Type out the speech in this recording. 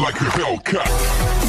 like a Hellcat.